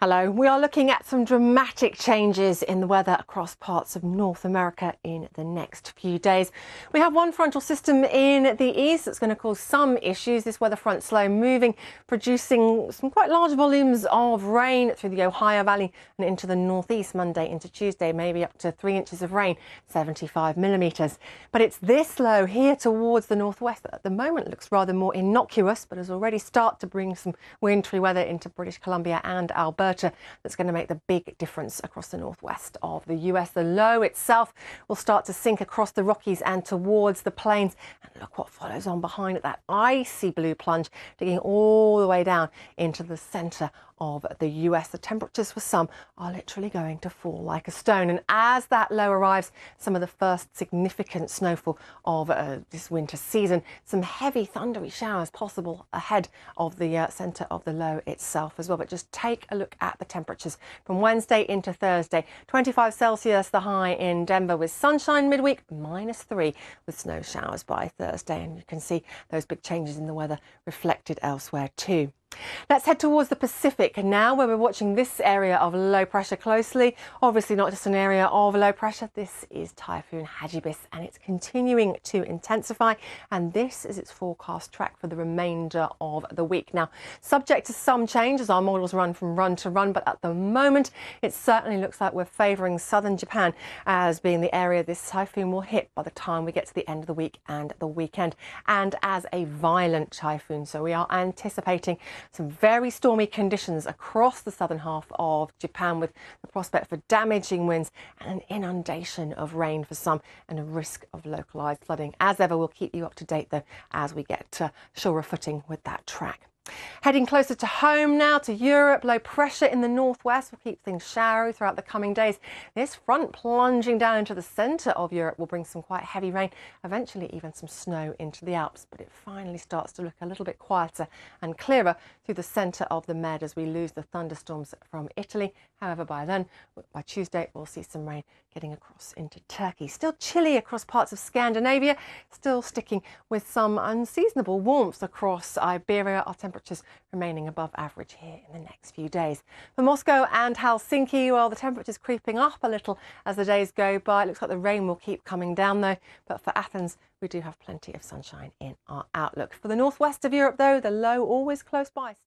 Hello, we are looking at some dramatic changes in the weather across parts of North America in the next few days. We have one frontal system in the east that's going to cause some issues. This weather front slow moving, producing some quite large volumes of rain through the Ohio Valley and into the northeast Monday into Tuesday, maybe up to three inches of rain, 75 millimetres. But it's this low here towards the northwest that at the moment looks rather more innocuous, but has already started to bring some wintry weather into British Columbia and Alberta that's going to make the big difference across the northwest of the US. The low itself will start to sink across the Rockies and towards the plains. And look what follows on behind it that icy blue plunge, digging all the way down into the centre of the US. The temperatures for some are literally going to fall like a stone. And as that low arrives, some of the first significant snowfall of uh, this winter season, some heavy thundery showers possible ahead of the uh, centre of the low itself as well. But just take a look at the temperatures from Wednesday into Thursday. 25 Celsius the high in Denver with sunshine midweek, minus three with snow showers by Thursday. And you can see those big changes in the weather reflected elsewhere too. Let's head towards the Pacific now, where we're watching this area of low pressure closely. Obviously, not just an area of low pressure. This is Typhoon Hagibis, and it's continuing to intensify. And this is its forecast track for the remainder of the week. Now, subject to some change as our models run from run to run, but at the moment, it certainly looks like we're favouring southern Japan as being the area this typhoon will hit by the time we get to the end of the week and the weekend, and as a violent typhoon. So we are anticipating some very stormy conditions across the southern half of Japan with the prospect for damaging winds and an inundation of rain for some and a risk of localised flooding. As ever, we'll keep you up to date though as we get to surer footing with that track. Heading closer to home now to Europe, low pressure in the northwest will keep things showery throughout the coming days. This front plunging down into the centre of Europe will bring some quite heavy rain, eventually even some snow into the Alps. But it finally starts to look a little bit quieter and clearer through the centre of the Med as we lose the thunderstorms from Italy. However, by then, by Tuesday, we'll see some rain getting across into Turkey. Still chilly across parts of Scandinavia, still sticking with some unseasonable warmth across Iberia. Our temperatures remaining above average here in the next few days. For Moscow and Helsinki, well, the temperature's creeping up a little as the days go by. It looks like the rain will keep coming down though, but for Athens, we do have plenty of sunshine in our outlook. For the northwest of Europe, though, the low always close by.